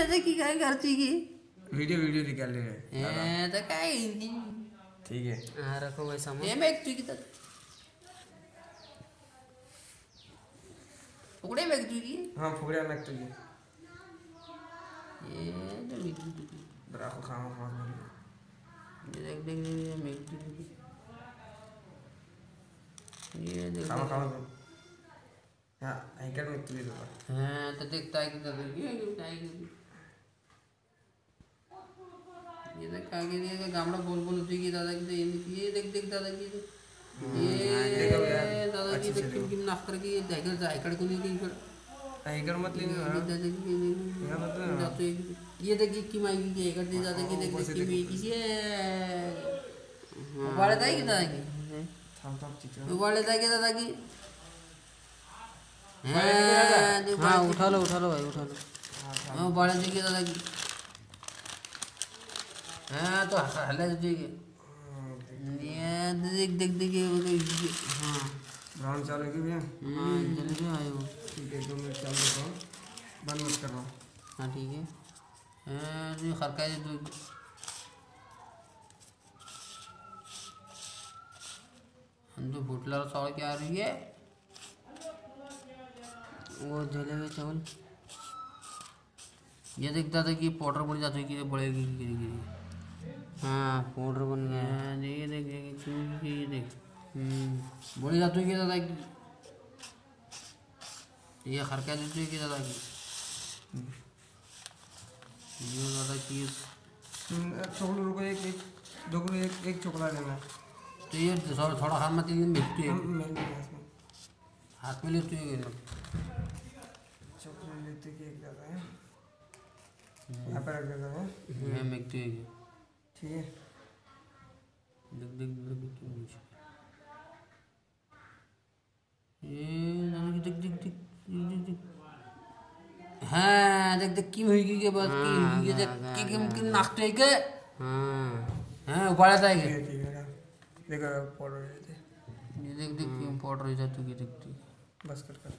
दादा की काय करते की? वीडियो वीडियो निकाल ले रहे हे। तर काय ठीक है। हाँ रखो भाई सामान। हे बॅग तुझी तर उघडे बॅग तुझी हाँ फुगड़िया में तुझे हे तर मी तुझी राखो खाओ खाओ देख देख देख मैं तुझी ये देख खाओ खाओ हाँ हैकर में तुझे दो हाँ तो देखता है कि दादा ये कि ये देख आगे ये गामड़ा बोल बोल होती की दादा की ये ये देख देख दादा की ये दादा की देख। किम किम नाक करके ये जायकर जायकर को नहीं कहीं हैकर मत लेने ये हाँ दादा की ये ये देख की किम आएगी कि जायकर दे दादा की देख देख किम आएगी ये वाले दाई की दादा की? थाम थाम चित्र वाले दाई की दादा की? हाँ हाँ उठा लो उठा लो भाई उठा लो। हाँ बड़े देखिए दादा की। हाँ तो हल्ला देखिए ये देख देख देखिए वो तो ये- हाँ ब्राउन चालू की भैया हाँ? जल्दी से आए वो। ठीक है दो मिनट चालू रखो बंद मत कर रहा हूँ हाँ ठीक है। हाँ जो खरका है हम तो भुटला सौ क्या आ रही है वो जले हुए चावल। ये देखता था कि पाउडर बन जाती है कि बढ़ेगी गिरी गिरी हाँ पाउडर बन गया। है हाँ, ये देख ये देख ये ये देख। हम्म बड़ी जाती है दादा की। ये खरका देती है कि दादा की। ये दादा की चोकलू रुको एक एक दो एक एक चोकला लेना तो ये थोड़ा थोड़ा हाथ में तीन दिन भेजती है में हाथ में लेती है चोकलू लेते कि एक ज़्यादा है यहाँ पर रख देता है मैं मेकती है ठीक है देख देख देख देख मुझे ये दादा की देख देख देख ये देख देख हाँ देख देख किम हुई के बाद की ये देख कि किम किम नाचते है के हाँ हाँ उबाला था के है ठीक है देखो पाउडर लेते ये देख देख किम पाउडर हो जाती है देख देख बस कर कर